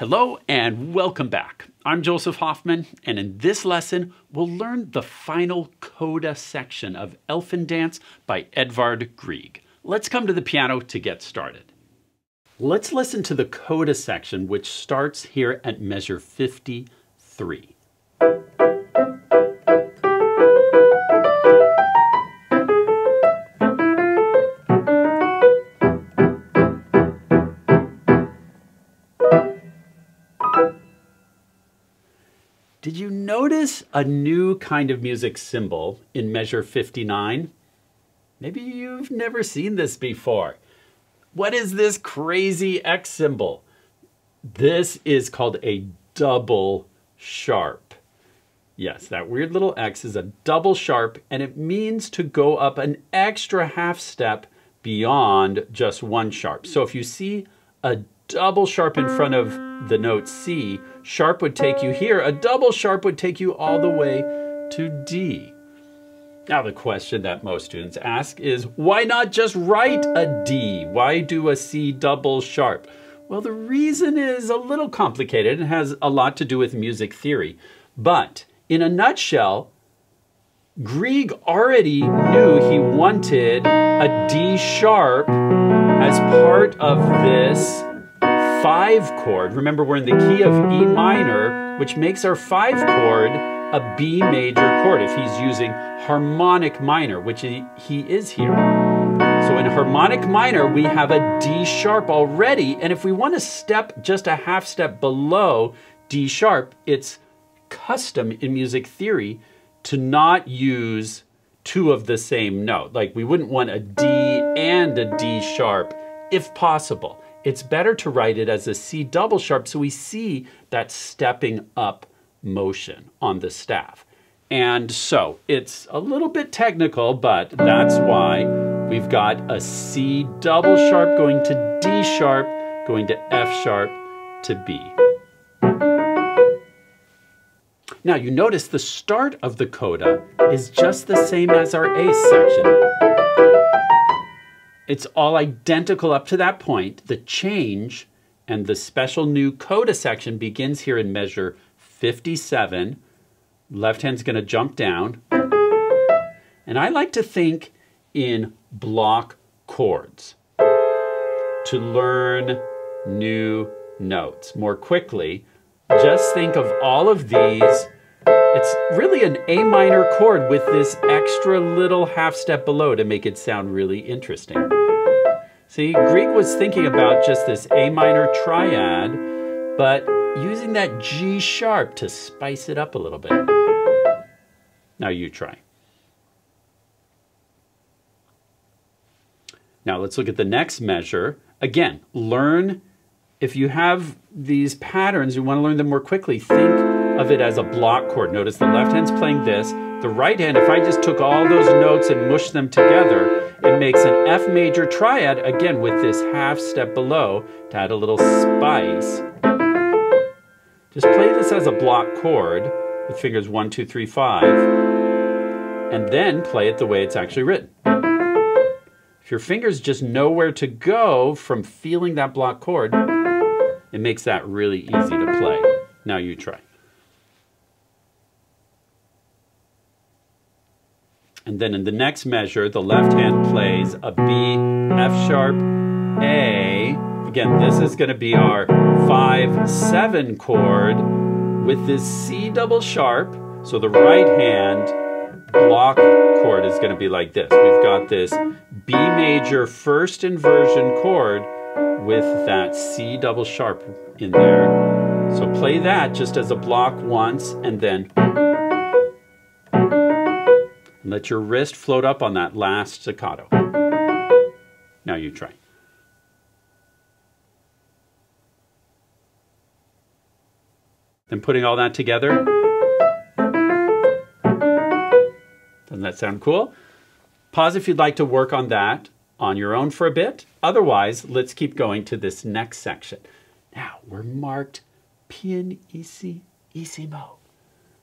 Hello and welcome back. I'm Joseph Hoffman, and in this lesson, we'll learn the final coda section of Elfin Dance by Edvard Grieg. Let's come to the piano to get started. Let's listen to the coda section, which starts here at measure 53. A new kind of music symbol in measure 59? Maybe you've never seen this before. What is this crazy X symbol? This is called a double sharp. Yes, that weird little X is a double sharp and it means to go up an extra half step beyond just one sharp. So if you see a double sharp in front of the note C, sharp would take you here. A double sharp would take you all the way to D. Now the question that most students ask is, why not just write a D? Why do a C double sharp? Well, the reason is a little complicated and has a lot to do with music theory. But in a nutshell, Grieg already knew he wanted a D sharp as part of this five chord. Remember, we're in the key of E minor, which makes our five chord a B major chord if he's using harmonic minor, which he, he is here. So in harmonic minor, we have a D sharp already. And if we want to step just a half step below D sharp, it's custom in music theory to not use two of the same note. Like we wouldn't want a D and a D sharp if possible it's better to write it as a C double sharp so we see that stepping up motion on the staff. And so it's a little bit technical, but that's why we've got a C double sharp going to D sharp, going to F sharp to B. Now you notice the start of the coda is just the same as our A section. It's all identical up to that point. The change and the special new coda section begins here in measure 57. Left hand's going to jump down. And I like to think in block chords to learn new notes more quickly. Just think of all of these. It's really an A minor chord with this extra little half step below to make it sound really interesting. See, Grieg was thinking about just this A minor triad, but using that G sharp to spice it up a little bit. Now you try. Now let's look at the next measure. Again, learn, if you have these patterns, you want to learn them more quickly, think of it as a block chord. Notice the left hand's playing this. The right hand, if I just took all those notes and mushed them together, it makes an F major triad, again with this half step below to add a little spice. Just play this as a block chord with fingers one, two, three, five, and then play it the way it's actually written. If your fingers just know where to go from feeling that block chord, it makes that really easy to play. Now you try. And then in the next measure, the left hand plays a B, F sharp, A. Again, this is going to be our 5-7 chord with this C double sharp. So the right hand block chord is going to be like this. We've got this B major first inversion chord with that C double sharp in there. So play that just as a block once and then let your wrist float up on that last staccato. Now you try. Then putting all that together. Doesn't that sound cool? Pause if you'd like to work on that on your own for a bit. Otherwise, let's keep going to this next section. Now, we're marked pianissimo.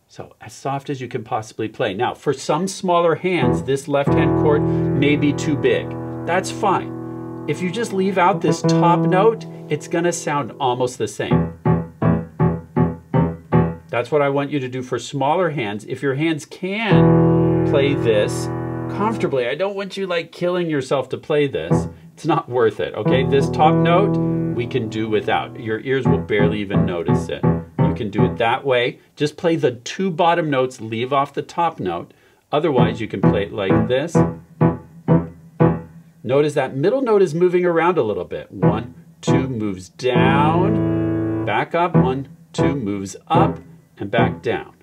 So as soft as you can possibly play. Now, for some smaller hands, this left-hand chord may be too big. That's fine. If you just leave out this top note, it's gonna sound almost the same. That's what I want you to do for smaller hands. If your hands can play this comfortably, I don't want you like killing yourself to play this. It's not worth it, okay? This top note, we can do without. Your ears will barely even notice it. Can do it that way. Just play the two bottom notes, leave off the top note. Otherwise, you can play it like this. Notice that middle note is moving around a little bit. One, two, moves down, back up, one, two, moves up, and back down.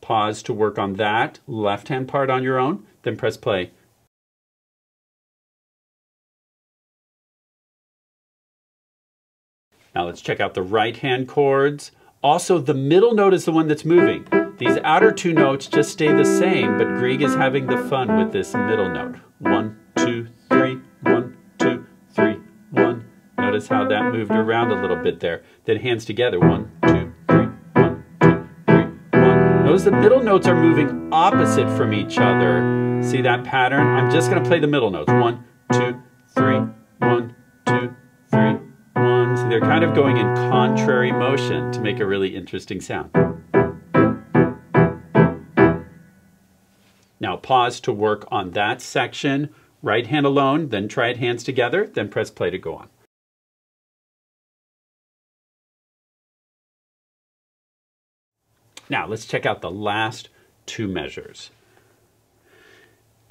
Pause to work on that left hand part on your own, then press play. Now let's check out the right hand chords. Also, the middle note is the one that's moving. These outer two notes just stay the same, but Grieg is having the fun with this middle note. One, two, three, one, two, three, one. Notice how that moved around a little bit there. Then hands together, one, two, three, one, two, three, one. Notice the middle notes are moving opposite from each other. See that pattern? I'm just gonna play the middle notes. One, going in contrary motion to make a really interesting sound. Now pause to work on that section. Right hand alone, then try it hands together, then press play to go on. Now let's check out the last two measures.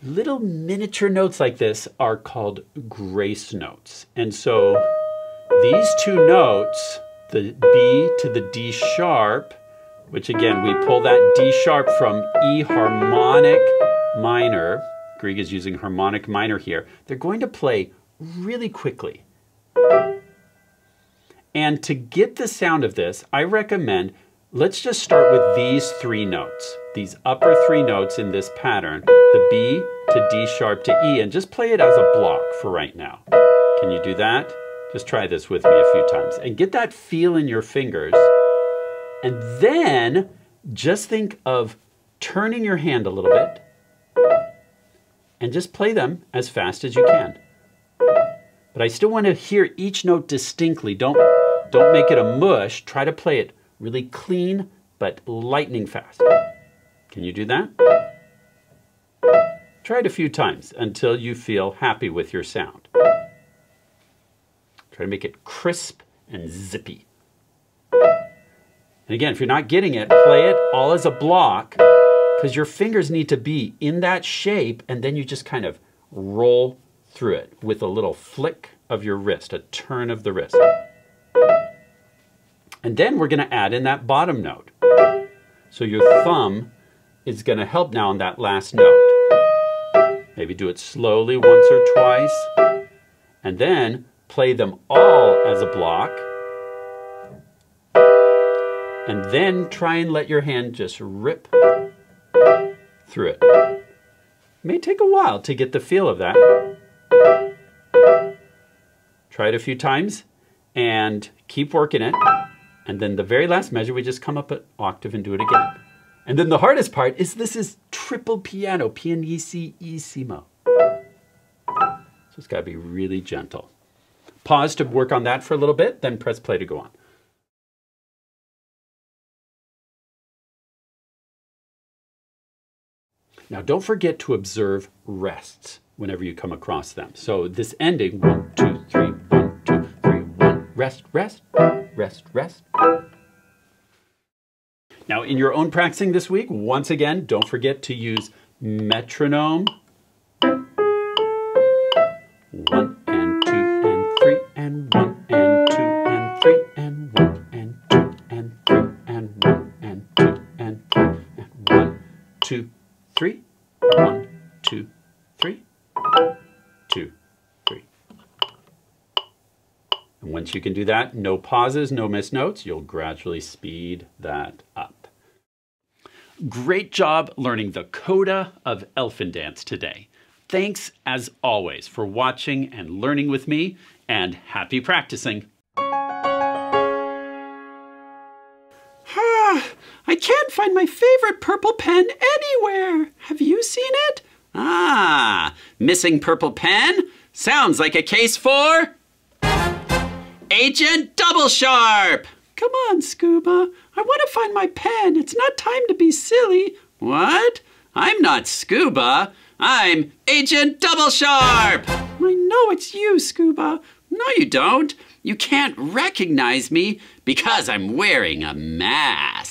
Little miniature notes like this are called grace notes. And so these two notes, the B to the D sharp, which again, we pull that D sharp from E harmonic minor. Grieg is using harmonic minor here. They're going to play really quickly. And to get the sound of this, I recommend let's just start with these three notes, these upper three notes in this pattern, the B to D sharp to E, and just play it as a block for right now. Can you do that? Just try this with me a few times and get that feel in your fingers and then just think of turning your hand a little bit and just play them as fast as you can. But I still want to hear each note distinctly. Don't, don't make it a mush. Try to play it really clean but lightning fast. Can you do that? Try it a few times until you feel happy with your sound. Try to make it crisp and zippy. And again, if you're not getting it, play it all as a block because your fingers need to be in that shape and then you just kind of roll through it with a little flick of your wrist, a turn of the wrist. And then we're going to add in that bottom note. So your thumb is going to help now on that last note. Maybe do it slowly once or twice. And then play them all as a block and then try and let your hand just rip through it. May take a while to get the feel of that. Try it a few times and keep working it. And then the very last measure, we just come up an octave and do it again. And then the hardest part is this is triple piano, pianissimo. So it's got to be really gentle. Pause to work on that for a little bit, then press play to go on. Now, don't forget to observe rests whenever you come across them. So this ending, one, two, three, one, two, three, one, rest, rest, rest, rest. Now, in your own practicing this week, once again, don't forget to use metronome. One and one and two and three and one, two, three. One, two, three. Two, three. And once you can do that, no pauses, no missed notes, you'll gradually speed that up. Great job learning the coda of Elfin Dance today. Thanks, as always, for watching and learning with me, and happy practicing. I can't find my favorite purple pen anywhere. Have you seen it? Ah, missing purple pen? Sounds like a case for... Agent Double Sharp! Come on, Scuba. I want to find my pen. It's not time to be silly. What? I'm not Scuba. I'm Agent Double Sharp. I know it's you, Scuba. No, you don't. You can't recognize me because I'm wearing a mask.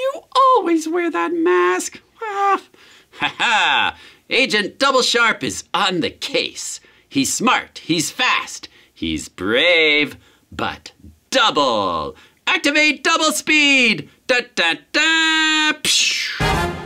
You always wear that mask. Ah. Ha ha! Agent Double Sharp is on the case. He's smart, he's fast, he's brave, but double. Activate double speed! Da da da! Psh.